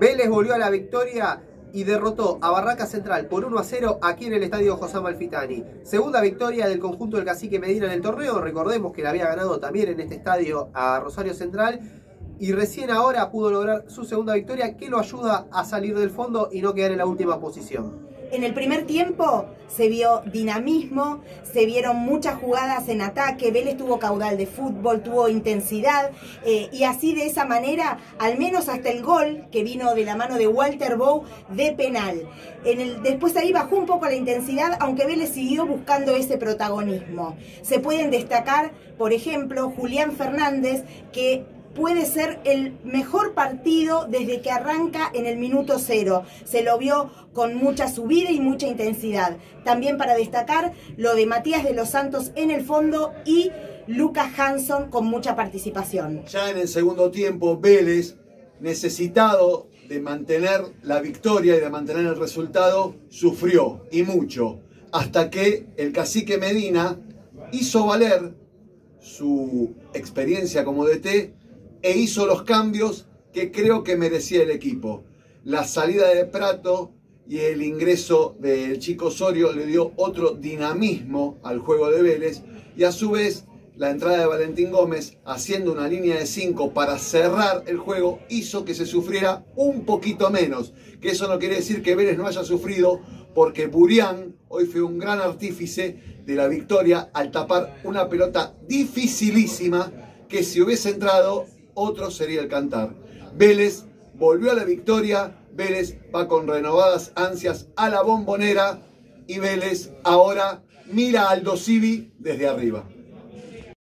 Vélez volvió a la victoria y derrotó a Barraca Central por 1 a 0 aquí en el estadio José Malfitani. Segunda victoria del conjunto del Cacique Medina en el torneo. Recordemos que la había ganado también en este estadio a Rosario Central. Y recién ahora pudo lograr su segunda victoria que lo ayuda a salir del fondo y no quedar en la última posición. En el primer tiempo se vio dinamismo, se vieron muchas jugadas en ataque, Vélez tuvo caudal de fútbol, tuvo intensidad eh, y así de esa manera, al menos hasta el gol que vino de la mano de Walter Bow de penal. Después ahí bajó un poco la intensidad, aunque Vélez siguió buscando ese protagonismo. Se pueden destacar, por ejemplo, Julián Fernández, que puede ser el mejor partido desde que arranca en el minuto cero. Se lo vio con mucha subida y mucha intensidad. También para destacar lo de Matías de los Santos en el fondo y Lucas Hanson con mucha participación. Ya en el segundo tiempo, Vélez, necesitado de mantener la victoria y de mantener el resultado, sufrió y mucho. Hasta que el cacique Medina hizo valer su experiencia como DT e hizo los cambios que creo que merecía el equipo. La salida de Prato y el ingreso del chico Osorio le dio otro dinamismo al juego de Vélez y a su vez la entrada de Valentín Gómez haciendo una línea de 5 para cerrar el juego hizo que se sufriera un poquito menos. Que eso no quiere decir que Vélez no haya sufrido porque Burián hoy fue un gran artífice de la victoria al tapar una pelota dificilísima que si hubiese entrado otro sería el cantar. Vélez volvió a la victoria, Vélez va con renovadas ansias a la bombonera y Vélez ahora mira al Dosivi desde arriba.